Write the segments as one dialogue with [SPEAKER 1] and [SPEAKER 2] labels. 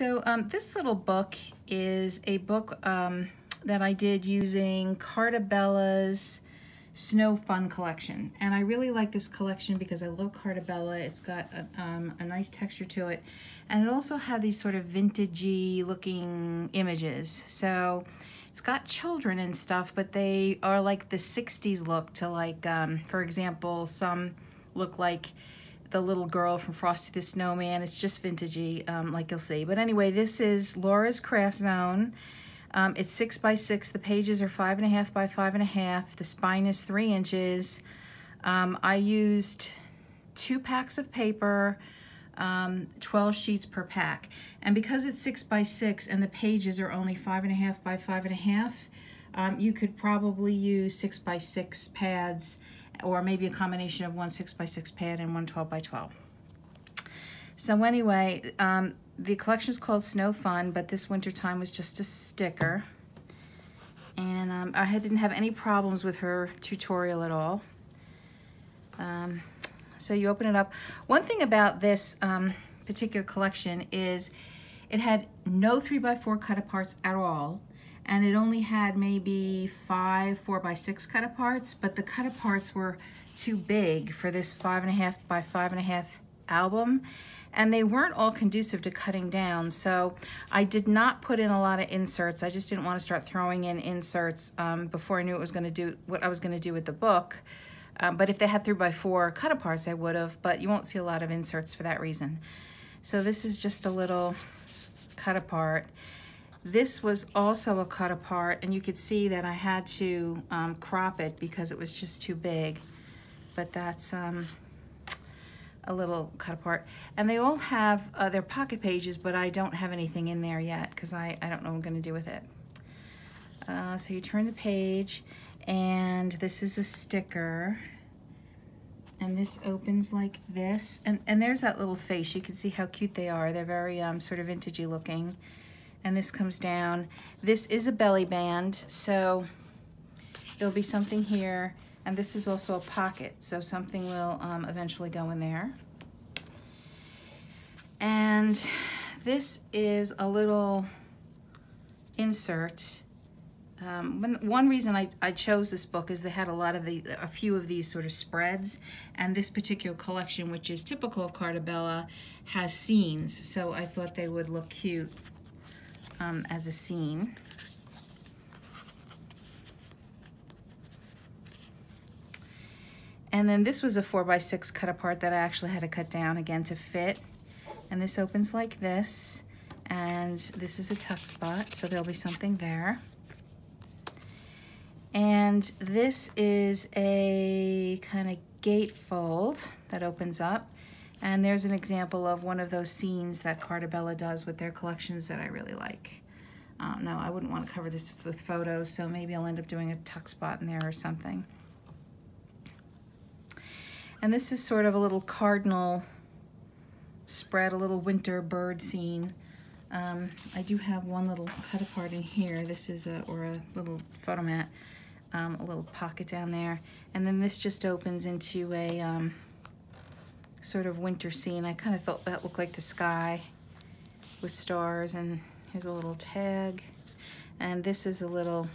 [SPEAKER 1] So um, this little book is a book um, that I did using Carta Bella's Snow Fun collection. And I really like this collection because I love Carta Bella. It's got a, um, a nice texture to it. And it also had these sort of vintagey looking images. So it's got children and stuff, but they are like the 60s look to like, um, for example, some look like the little girl from Frosty the Snowman. It's just vintagey, um, like you'll see. But anyway, this is Laura's Craft Zone. Um, it's six by six. The pages are five and a half by five and a half. The spine is three inches. Um, I used two packs of paper, um, 12 sheets per pack. And because it's six by six and the pages are only five and a half by five and a half, um, you could probably use six by six pads or maybe a combination of one 6 by 6 pad and one 12 by 12. So anyway, um, the collection is called Snow Fun, but this winter time was just a sticker. And um, I didn't have any problems with her tutorial at all. Um, so you open it up. One thing about this um, particular collection is it had no 3 by 4 cut aparts at all and it only had maybe five four by six cut aparts, but the cut aparts were too big for this five and a half by five and a half album and they weren't all conducive to cutting down. So I did not put in a lot of inserts. I just didn't want to start throwing in inserts um, before I knew it was going to do what I was going to do with the book. Um, but if they had 3 by 4 cut aparts I would have but you won't see a lot of inserts for that reason. So this is just a little cut apart this was also a cut apart and you could see that I had to um, crop it because it was just too big. But that's um, a little cut apart. And they all have uh, their pocket pages, but I don't have anything in there yet because I, I don't know what I'm gonna do with it. Uh, so you turn the page and this is a sticker and this opens like this and and there's that little face you can see how cute they are they're very um, sort of vintagey looking and this comes down. This is a belly band, so there'll be something here, and this is also a pocket, so something will um, eventually go in there. And this is a little insert. Um, when, one reason I, I chose this book is they had a lot of the, a few of these sort of spreads, and this particular collection, which is typical of Carta Bella, has scenes, so I thought they would look cute um, as a scene. And then this was a four by six cut apart that I actually had to cut down again to fit. And this opens like this. And this is a tuck spot, so there'll be something there. And this is a kind of gatefold that opens up. And there's an example of one of those scenes that Carta Bella does with their collections that I really like. Uh, no, I wouldn't want to cover this with photos, so maybe I'll end up doing a tuck spot in there or something. And this is sort of a little cardinal spread, a little winter bird scene. Um, I do have one little cut apart in here. This is a, or a little photo mat, um, a little pocket down there. And then this just opens into a, um, sort of winter scene. I kind of thought that looked like the sky with stars and here's a little tag. And this is a little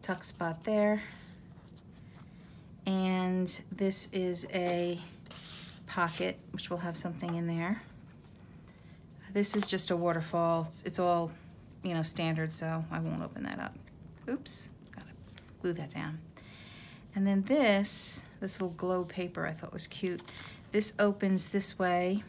[SPEAKER 1] tuck spot there. And this is a pocket, which will have something in there. This is just a waterfall. It's, it's all, you know, standard, so I won't open that up. Oops, gotta glue that down. And then this, this little glow paper I thought was cute. This opens this way.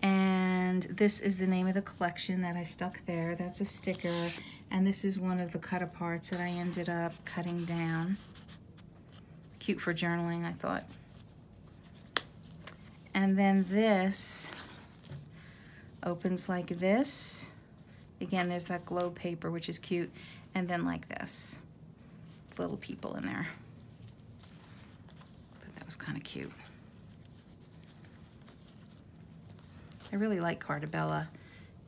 [SPEAKER 1] And this is the name of the collection that I stuck there. That's a sticker. And this is one of the cut aparts that I ended up cutting down. Cute for journaling, I thought. And then this opens like this. Again, there's that glow paper, which is cute. And then like this, little people in there. But that was kind of cute. I really like Carta Bella.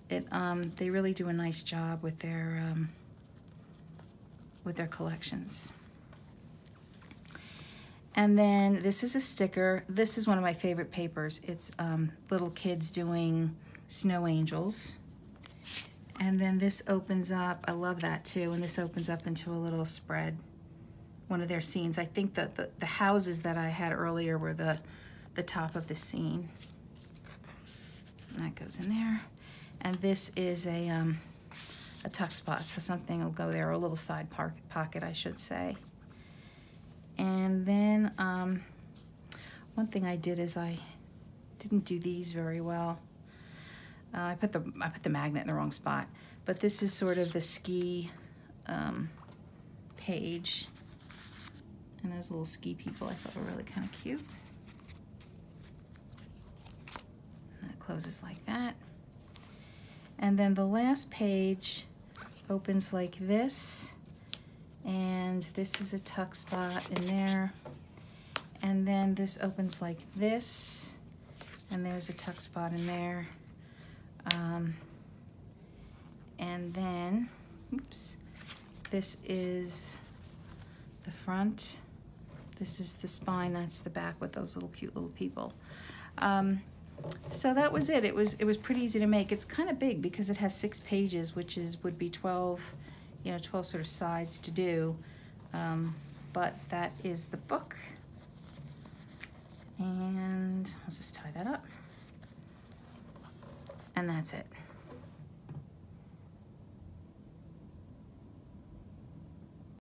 [SPEAKER 1] It, um, they really do a nice job with their, um, with their collections. And then this is a sticker. This is one of my favorite papers. It's um, little kids doing snow angels. And then this opens up, I love that too, and this opens up into a little spread, one of their scenes. I think that the, the houses that I had earlier were the, the top of the scene. That goes in there. And this is a, um, a tuck spot, so something will go there, or a little side pocket, I should say. And then um, one thing I did is I didn't do these very well. Uh, I put the I put the magnet in the wrong spot, but this is sort of the ski um, page, and those little ski people I thought were really kind of cute. That closes like that, and then the last page opens like this, and this is a tuck spot in there, and then this opens like this, and there's a tuck spot in there. Um, and then, oops, this is the front. This is the spine, that's the back with those little cute little people. Um, so that was it. It was it was pretty easy to make. It's kind of big because it has six pages, which is would be 12, you know, 12 sort of sides to do. Um, but that is the book. And I'll just tie that up and that's it.